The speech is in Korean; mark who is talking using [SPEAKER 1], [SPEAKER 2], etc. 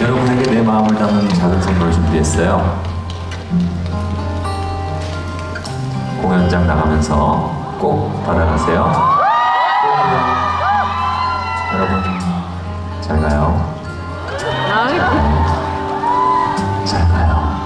[SPEAKER 1] 여러분에게 내 마음을 담은 작은 선물을 준비했어요. 공연장 나가면서 꼭 받아가세요. 여러분 잘 가요.
[SPEAKER 2] 아, 잘 가요.